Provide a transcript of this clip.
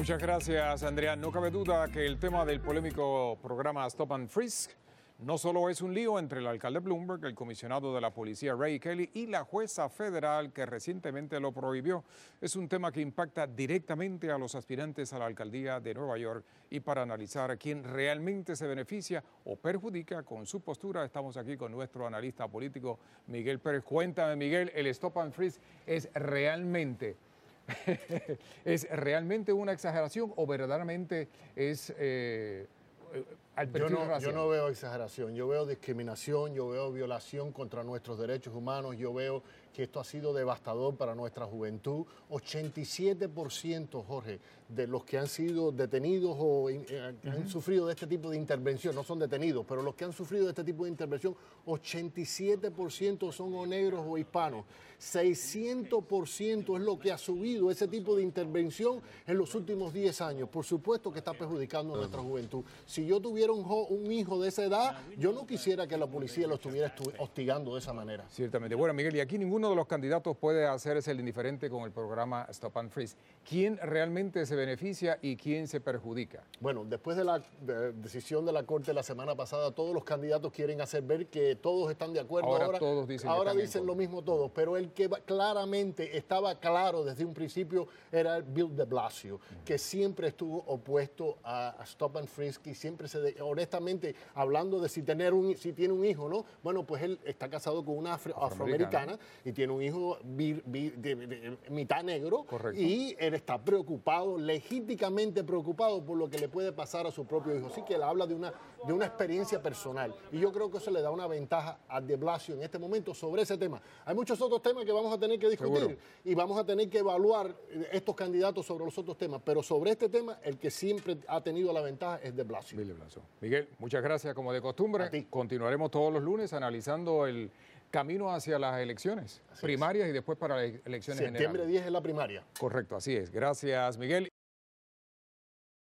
Muchas gracias, Andrea. No cabe duda que el tema del polémico programa Stop and Frisk no solo es un lío entre el alcalde Bloomberg, el comisionado de la policía Ray Kelly y la jueza federal que recientemente lo prohibió, es un tema que impacta directamente a los aspirantes a la alcaldía de Nueva York y para analizar quién realmente se beneficia o perjudica con su postura, estamos aquí con nuestro analista político Miguel Pérez. Cuéntame, Miguel, el Stop and Freeze es realmente... ¿Es realmente una exageración o verdaderamente es eh, yo no, yo no veo exageración, yo veo discriminación, yo veo violación contra nuestros derechos humanos, yo veo que esto ha sido devastador para nuestra juventud. 87%, Jorge, de los que han sido detenidos o eh, han sufrido de este tipo de intervención, no son detenidos, pero los que han sufrido de este tipo de intervención, 87% son o negros o hispanos. 600% es lo que ha subido ese tipo de intervención en los últimos 10 años. Por supuesto que está perjudicando a nuestra juventud. Si yo tuviera un, un hijo de esa edad, yo no quisiera que la policía lo estuviera hostigando de esa manera. Ciertamente. Bueno, Miguel, y aquí ninguno de los candidatos puede hacerse el indiferente con el programa Stop and Freeze. ¿Quién realmente se beneficia y quién se perjudica? Bueno, después de la decisión de la Corte la semana pasada, todos los candidatos quieren hacer ver que todos están de acuerdo. Ahora, todos dicen, ahora dicen lo mismo todos, pero el que claramente estaba claro desde un principio era Bill de Blasio, que siempre estuvo opuesto a, Stop and Frisk y siempre se, honestamente, hablando de si, tener un, si tiene un hijo, ¿no? Bueno, pues él está casado con una afroamericana y tiene un hijo de, mitad negro y él está preocupado, legítimamente preocupado por lo que le puede pasar a su propio hijo. Así que él habla de una, de una experiencia personal y yo creo que eso le da una ventaja a de Blasio en este momento sobre ese tema. Hay muchos otros temas que vamos a tener que discutir y vamos a tener que evaluar estos candidatos sobre los otros temas, pero sobre este tema el que siempre ha tenido la ventaja es de Blasio. Miguel, muchas gracias como de costumbre. Continuaremos todos los lunes analizando el camino hacia las elecciones primarias y después para las elecciones Septiembre generales. Septiembre 10 es la primaria. Correcto, así es. Gracias, Miguel.